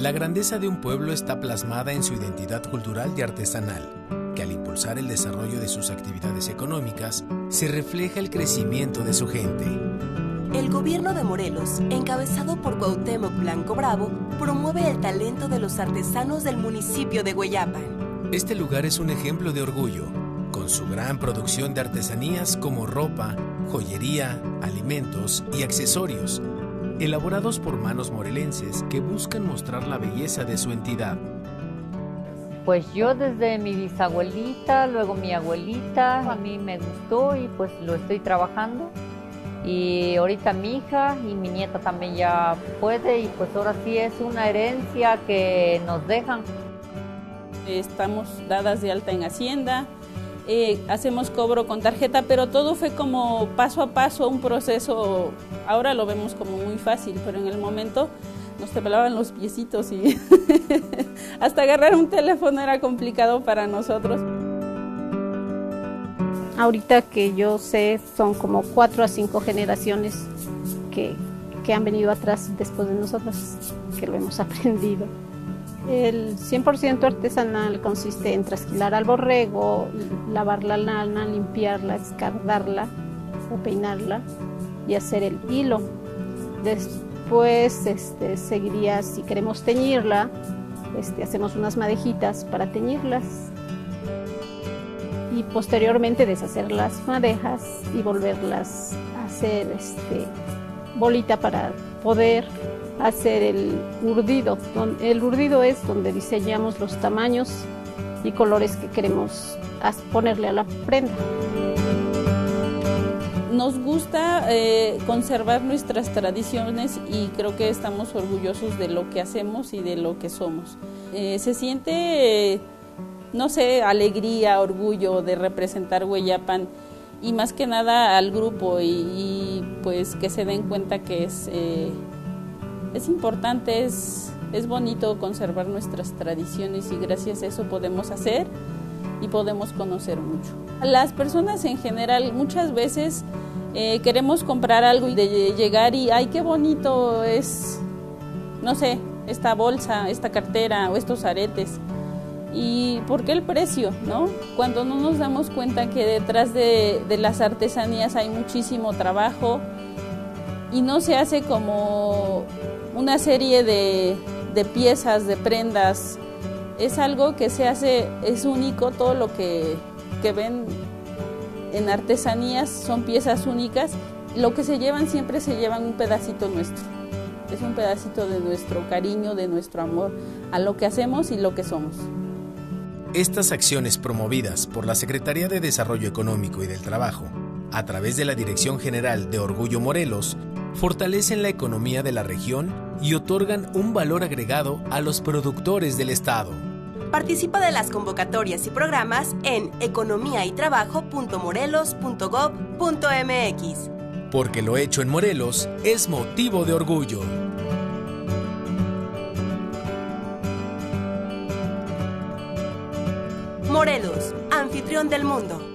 La grandeza de un pueblo está plasmada en su identidad cultural y artesanal, que al impulsar el desarrollo de sus actividades económicas, se refleja el crecimiento de su gente. El gobierno de Morelos, encabezado por Cuauhtémoc Blanco Bravo, promueve el talento de los artesanos del municipio de Hueyapan. Este lugar es un ejemplo de orgullo, con su gran producción de artesanías como ropa, joyería, alimentos y accesorios, elaborados por manos morelenses que buscan mostrar la belleza de su entidad. Pues yo desde mi bisabuelita, luego mi abuelita, a mí me gustó y pues lo estoy trabajando. Y ahorita mi hija y mi nieta también ya puede y pues ahora sí es una herencia que nos dejan. Estamos dadas de alta en Hacienda, eh, hacemos cobro con tarjeta, pero todo fue como paso a paso, un proceso, ahora lo vemos como muy fácil, pero en el momento nos temblaban los piecitos y hasta agarrar un teléfono era complicado para nosotros. Ahorita que yo sé, son como cuatro a cinco generaciones que, que han venido atrás después de nosotros, que lo hemos aprendido. El 100% artesanal consiste en trasquilar al borrego, lavar la lana, limpiarla, escardarla o peinarla y hacer el hilo. Después este, seguiría, si queremos teñirla, este, hacemos unas madejitas para teñirlas y posteriormente deshacer las madejas y volverlas a hacer este, bolita para poder hacer el urdido. El urdido es donde diseñamos los tamaños y colores que queremos ponerle a la prenda. Nos gusta eh, conservar nuestras tradiciones y creo que estamos orgullosos de lo que hacemos y de lo que somos. Eh, se siente, no sé, alegría, orgullo de representar Hueyapan y más que nada al grupo y, pues que se den cuenta que es... Es importante, es, es bonito conservar nuestras tradiciones y gracias a eso podemos hacer y podemos conocer mucho. Las personas en general muchas veces eh, queremos comprar algo y de llegar y, ay, qué bonito es, no sé, esta bolsa, esta cartera o estos aretes. ¿Y por qué el precio? ¿no? Cuando no nos damos cuenta que detrás de, de las artesanías hay muchísimo trabajo y no se hace como una serie de, piezas, de prendas. Es algo que se hace, es único, todo lo que, que ven en artesanías son piezas únicas. Lo que se llevan siempre se llevan un pedacito nuestro. Es un pedacito de nuestro cariño, de nuestro amor a lo que hacemos y lo que somos. Estas acciones promovidas por la Secretaría de Desarrollo Económico y del Trabajo, a través de la Dirección General de Orgullo Morelos, fortalecen la economía de la región y otorgan un valor agregado a los productores del Estado. Participa de las convocatorias y programas en economiaytrabajo.morelos.gov.mx. Porque lo hecho en Morelos es motivo de orgullo. Morelos, anfitrión del mundo.